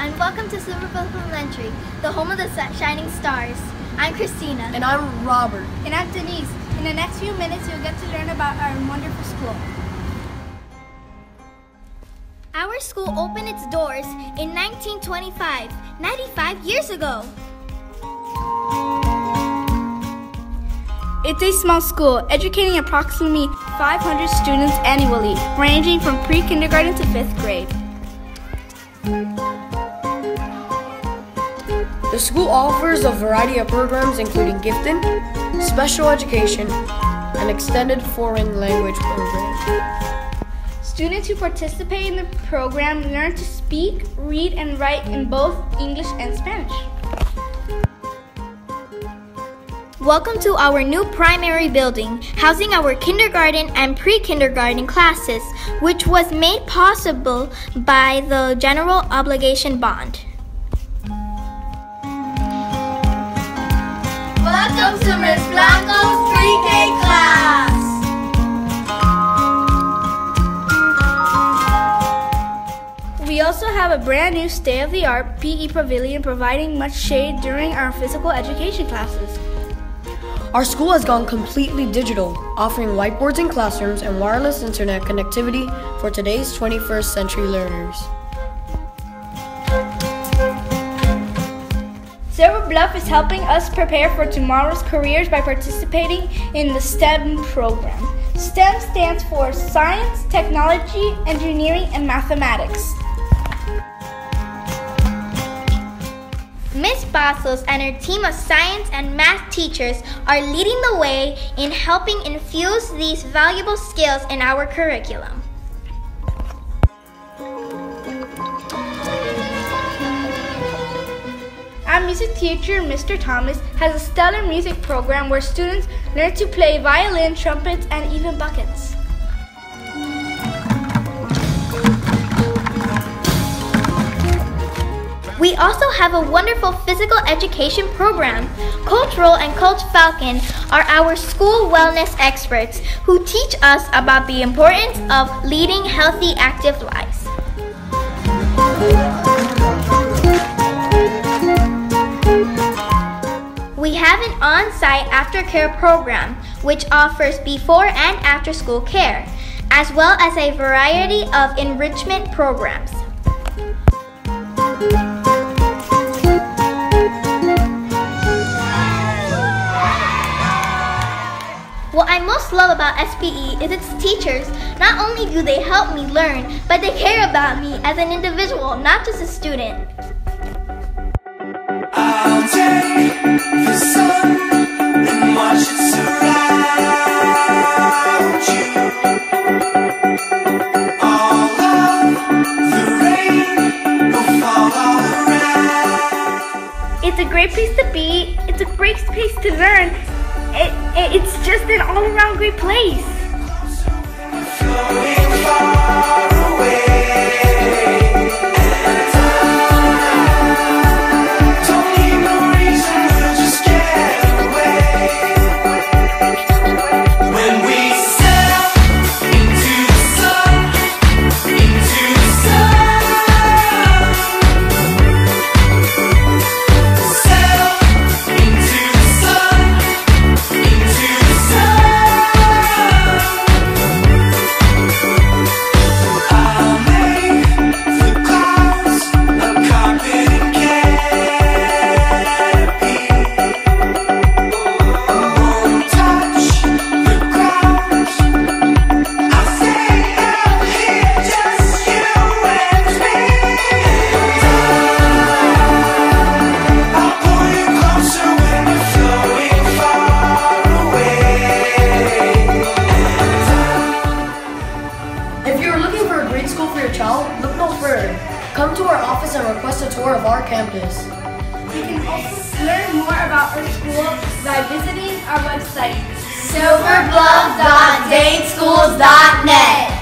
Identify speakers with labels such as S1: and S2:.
S1: and welcome to Silver Elementary, the home of the shining stars. I'm Christina.
S2: And I'm Robert.
S3: And I'm Denise. In the next few minutes, you'll get to learn about our wonderful school.
S1: Our school opened its doors in 1925, 95 years ago.
S3: It's a small school, educating approximately 500 students annually, ranging from pre-kindergarten to 5th grade.
S2: The school offers a variety of programs including gifting, special education, and extended foreign language programs.
S3: Students who participate in the program learn to speak, read, and write in both English and Spanish.
S1: Welcome to our new primary building, housing our kindergarten and pre-kindergarten classes, which was made possible by the General Obligation Bond.
S4: Welcome. Blanco's pre-K class.
S3: We also have a brand new state-of-the-art PE pavilion providing much shade during our physical education classes.
S2: Our school has gone completely digital, offering whiteboards in classrooms and wireless internet connectivity for today's 21st century learners.
S3: Silver Bluff is helping us prepare for tomorrow's careers by participating in the STEM program. STEM stands for Science, Technology, Engineering, and Mathematics.
S1: Miss Bassos and her team of science and math teachers are leading the way in helping infuse these valuable skills in our curriculum.
S3: Our music teacher, Mr. Thomas, has a stellar music program where students learn to play violin, trumpets, and even buckets.
S1: We also have a wonderful physical education program. Cultural and Coach Falcon are our school wellness experts who teach us about the importance of leading healthy, active lives. Have an on-site aftercare program which offers before and after school care, as well as a variety of enrichment programs. What I most love about SBE is its teachers. Not only do they help me learn, but they care about me as an individual, not just a student.
S3: It's a great place to be, it's a great place to learn. It, it, it's just an all around great place.
S2: Come to our office and request a tour of our campus.
S3: You can also learn more about our school by visiting our website.
S4: Silverbluff.dadeschools.net